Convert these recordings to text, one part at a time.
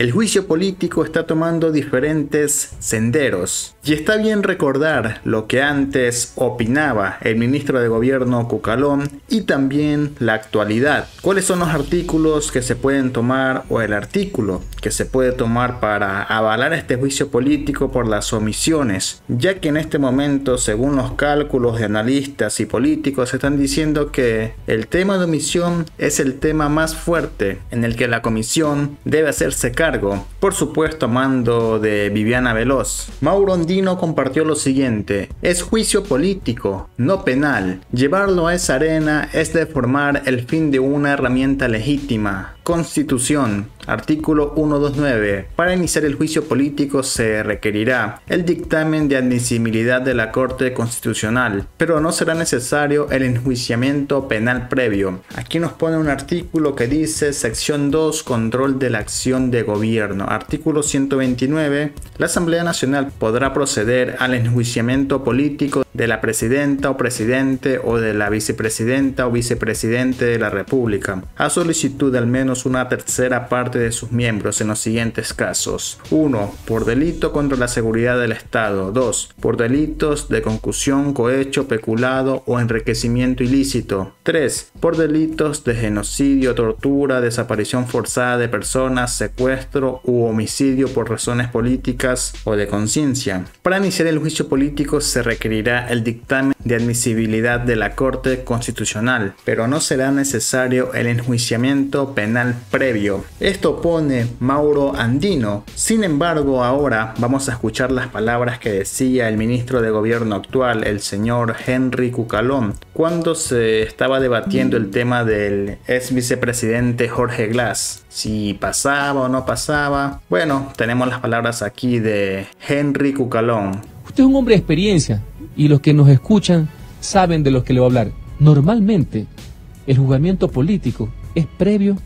el juicio político está tomando diferentes senderos. Y está bien recordar lo que antes opinaba el ministro de gobierno Cucalón y también la actualidad. ¿Cuáles son los artículos que se pueden tomar o el artículo que se puede tomar para avalar este juicio político por las omisiones? Ya que en este momento, según los cálculos de analistas y políticos, están diciendo que el tema de omisión es el tema más fuerte en el que la comisión debe hacerse cargo, por supuesto a mando de Viviana Veloz. Mauro Andino compartió lo siguiente, es juicio político, no penal. Llevarlo a esa arena es deformar el fin de una herramienta legítima. Constitución, artículo 129. Para iniciar el juicio político se requerirá el dictamen de admisibilidad de la Corte Constitucional, pero no será necesario el enjuiciamiento penal previo. Aquí nos pone un artículo que dice sección 2 control de la acción de gobierno. Artículo 129. La Asamblea Nacional podrá proceder al enjuiciamiento político de la presidenta o presidente o de la vicepresidenta o vicepresidente de la República a solicitud al menos una tercera parte de sus miembros en los siguientes casos. 1. Por delito contra la seguridad del Estado. 2. Por delitos de concusión, cohecho, peculado o enriquecimiento ilícito. 3. Por delitos de genocidio, tortura, desaparición forzada de personas, secuestro u homicidio por razones políticas o de conciencia. Para iniciar el juicio político se requerirá el dictamen de admisibilidad de la Corte Constitucional, pero no será necesario el enjuiciamiento penal previo. Esto pone Mauro Andino. Sin embargo, ahora vamos a escuchar las palabras que decía el ministro de Gobierno actual, el señor Henry Cucalón, cuando se estaba debatiendo el tema del ex vicepresidente Jorge Glass. Si pasaba o no pasaba. Bueno, tenemos las palabras aquí de Henry Cucalón. Usted es un hombre de experiencia y los que nos escuchan saben de lo que le voy a hablar. Normalmente, el juzgamiento político es previo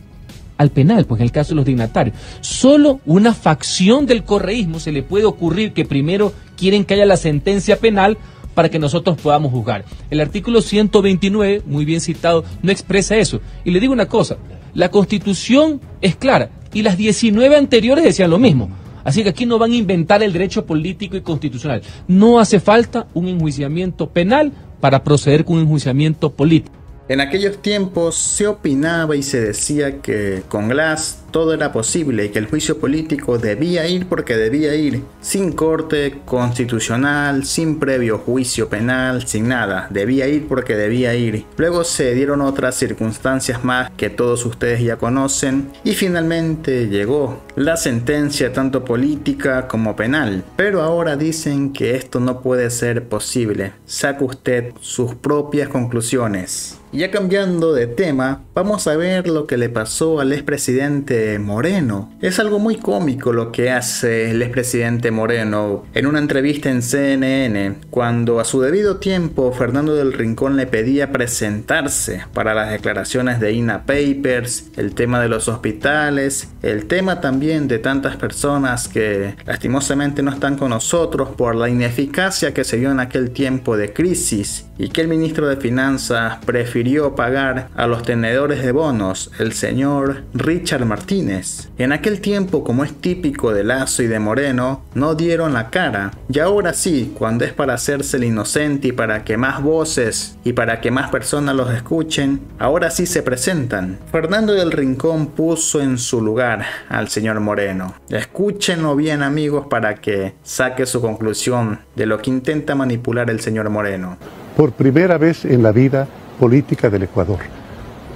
al penal, pues en el caso de los dignatarios. Solo una facción del correísmo se le puede ocurrir que primero quieren que haya la sentencia penal para que nosotros podamos juzgar. El artículo 129, muy bien citado, no expresa eso. Y le digo una cosa, la constitución es clara y las 19 anteriores decían lo mismo. Así que aquí no van a inventar el derecho político y constitucional. No hace falta un enjuiciamiento penal para proceder con un enjuiciamiento político. En aquellos tiempos se opinaba y se decía que con Glass todo era posible y que el juicio político debía ir porque debía ir, sin corte constitucional, sin previo juicio penal, sin nada, debía ir porque debía ir. Luego se dieron otras circunstancias más que todos ustedes ya conocen y finalmente llegó la sentencia tanto política como penal. Pero ahora dicen que esto no puede ser posible. Saca usted sus propias conclusiones. Ya cambiando de tema, vamos a ver lo que le pasó al expresidente Moreno. Es algo muy cómico lo que hace el expresidente Moreno en una entrevista en CNN, cuando a su debido tiempo Fernando del Rincón le pedía presentarse para las declaraciones de INA Papers, el tema de los hospitales, el tema también de tantas personas que lastimosamente no están con nosotros por la ineficacia que se dio en aquel tiempo de crisis y que el ministro de Finanzas prefirió pagar a los tenedores de bonos, el señor Richard Martínez. En aquel tiempo, como es típico de Lazo y de Moreno, no dieron la cara. Y ahora sí, cuando es para hacerse el inocente y para que más voces y para que más personas los escuchen, ahora sí se presentan. Fernando del Rincón puso en su lugar al señor Moreno. Escúchenlo bien amigos para que saque su conclusión de lo que intenta manipular el señor Moreno por primera vez en la vida política del Ecuador.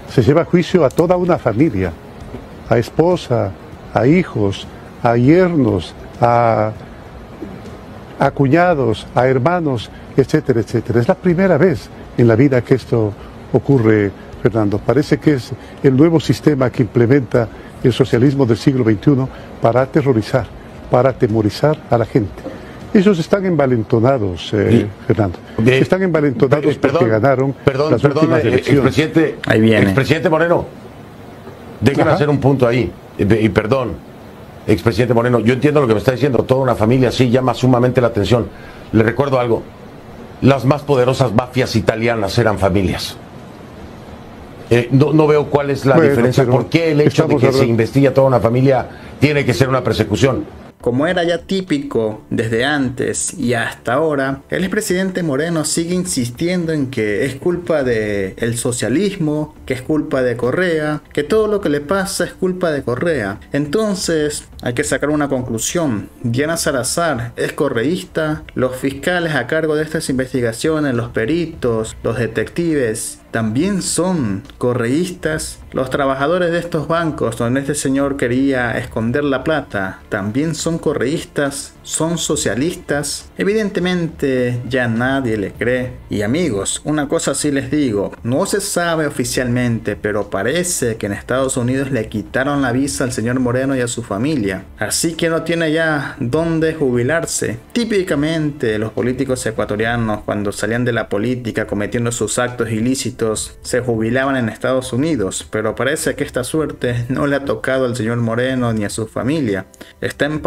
Se lleva a juicio a toda una familia, a esposa, a hijos, a yernos, a, a cuñados, a hermanos, etcétera, etcétera. Es la primera vez en la vida que esto ocurre, Fernando. Parece que es el nuevo sistema que implementa el socialismo del siglo XXI para aterrorizar, para atemorizar a la gente. Ellos están envalentonados, eh, Fernando. están envalentonados porque ganaron perdón, las perdón, últimas eh, elecciones. Expresidente, Ahí viene. expresidente Moreno, déjenme Ajá. hacer un punto ahí. Y, y perdón, expresidente Moreno, yo entiendo lo que me está diciendo. Toda una familia sí llama sumamente la atención. Le recuerdo algo. Las más poderosas mafias italianas eran familias. Eh, no, no, veo cuál es la Bueno, diferencia. ¿Por qué el hecho de que se hablando- investigue a toda una familia tiene que ser una persecución? Como era ya típico desde antes y hasta ahora, el expresidente Moreno sigue insistiendo en que es culpa del el socialismo, que es culpa de Correa, que todo lo que le pasa es culpa de Correa. Entonces hay que sacar una conclusión. Diana Salazar es correísta, los fiscales a cargo de estas investigaciones, los peritos, los detectives, también son correístas. Los trabajadores de estos bancos donde este señor quería esconder la plata también son correístas, son socialistas. Evidentemente ya nadie le cree. Y amigos, una cosa sí les digo, no se sabe oficialmente, pero parece que en Estados Unidos le quitaron la visa al señor Moreno y a su familia. Así que no tiene ya dónde jubilarse. Típicamente los políticos ecuatorianos cuando salían de la política cometiendo sus actos ilícitos se jubilaban en Estados Unidos, pero parece que esta suerte no le ha tocado al señor Moreno ni a su familia. Está en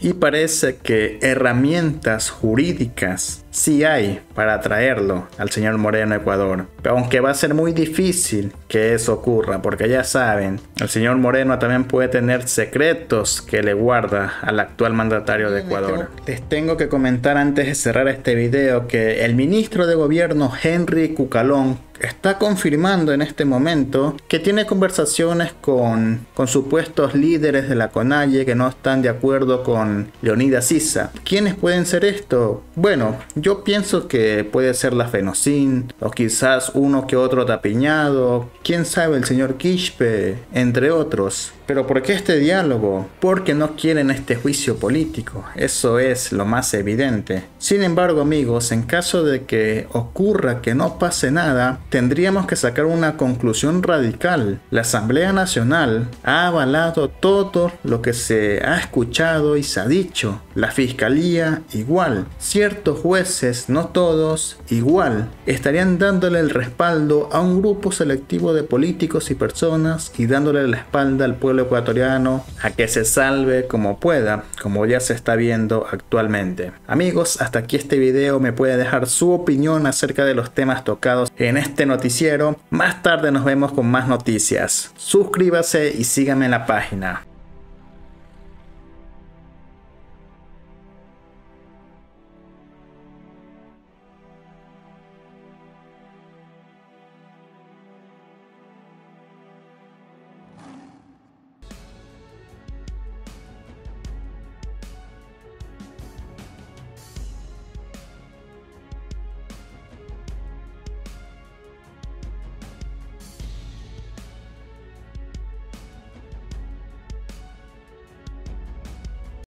Y parece que herramientas jurídicas sí hay para traerlo al señor Moreno a Ecuador. Pero aunque va a ser muy difícil que eso ocurra, porque ya saben, el señor Moreno también puede tener secretos que le guarda al actual mandatario de Ecuador. Les tengo que comentar antes de cerrar este video que el ministro de gobierno Henry Cucalón está confirmando en este momento que tiene conversaciones con, con supuestos líderes de la CONAIE que no están de acuerdo con Leonidas Issa. ¿Quiénes pueden ser esto? Bueno, yo pienso que puede ser la Fenocin, o quizás uno que otro tapiñado, quién sabe, el señor Quispe, entre otros. Pero ¿por qué este diálogo? Porque no quieren este juicio político. Eso es lo más evidente. Sin embargo, amigos, en caso de que ocurra que no pase nada, tendríamos que sacar una conclusión radical. La Asamblea Nacional ha avalado todo lo que se ha escuchado y se ha dicho. La Fiscalía igual. Ciertos jueces, no todos, igual, estarían dándole el respaldo a un grupo selectivo de políticos y personas y dándole la espalda al pueblo ecuatoriano a que se salve como pueda, como ya se está viendo actualmente. Amigos, hasta aquí este video me puede dejar su opinión acerca de los temas tocados en este noticiero. Más tarde nos vemos con más noticias. Suscríbase y síganme en la página.